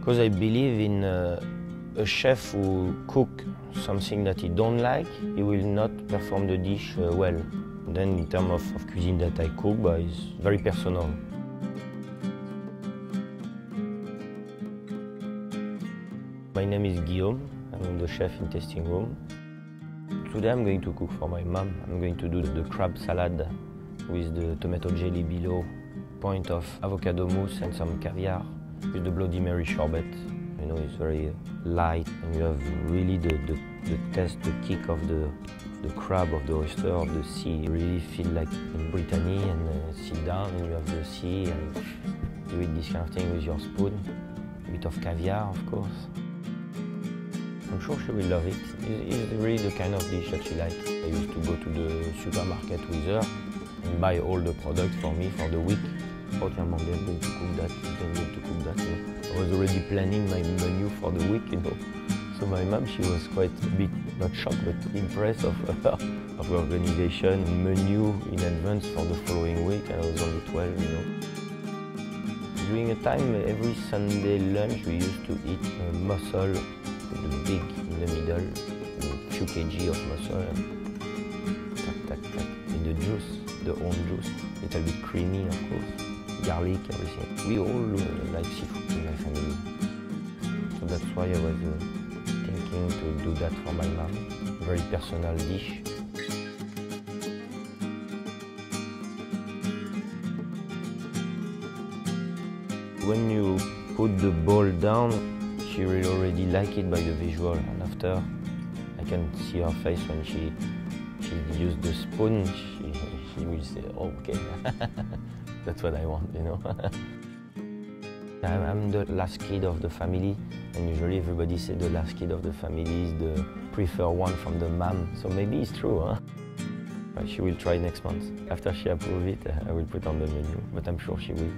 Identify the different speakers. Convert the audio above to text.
Speaker 1: Because I believe in uh, a chef who cook something that he don't like, he will not perform the dish uh, well. And then in terms of, of, cuisine that I cook, but it's very personal. My name is Guillaume. I'm the chef in tasting room. Today I'm going to cook for my mom. I'm going to do the crab salad with the tomato jelly below, point of avocado mousse and some caviar with the Bloody Mary sherbet. You know, it's very light and you have really the, the, the taste, the kick of the, the crab, of the oyster, of the sea. You really feel like in Brittany and uh, sit down and you have the sea and you eat this kind of thing with your spoon. A bit of caviar, of course. I'm sure she will love it. It's really the kind of dish that she likes. I used to go to the supermarket with her and buy all the products for me for the week. I'm going to cook that, I'm going to cook that. You know. I was already planning my menu for the week, you know. So my mom, she was quite a bit, not shocked, but impressed of, of the organization menu in advance for the following week. And I was only 12, you know. During a time, every Sunday lunch, we used to eat uh, mussel the big in the middle, a few kg of mussel, tac, tac, tac, in the juice, the own juice, a little bit creamy of course, garlic, everything. We all like seafood in my family. So that's why I was uh, thinking to do that for my mom, very personal dish. When you put the bowl down, she will already like it by the visual and after I can see her face when she she used the spoon she, will say oh, okay. That's what I want you know. I'm the last kid of the family and usually everybody say the last kid of the family is the preferred one from the mom so maybe it's true huh? she will try next month. After she approves it I will put on the menu but I'm sure she will